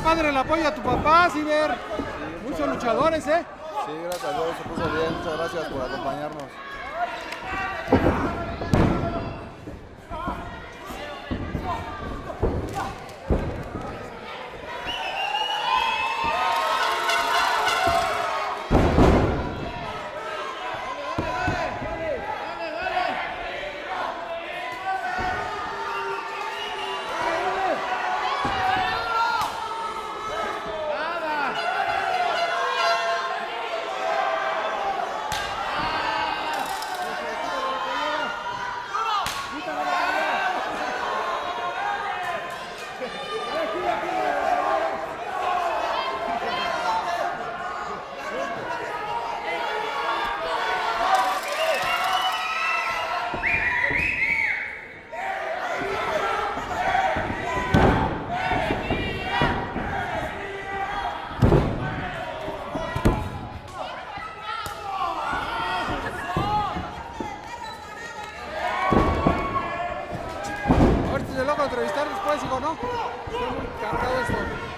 padre el apoyo a tu papá, Ciber. Muchos luchadores, ¿eh? Sí, gracias a Dios se puso bien. Muchas gracias por acompañarnos. Loco entrevistar después, hijo, ¿no? Estoy muy cargado esto.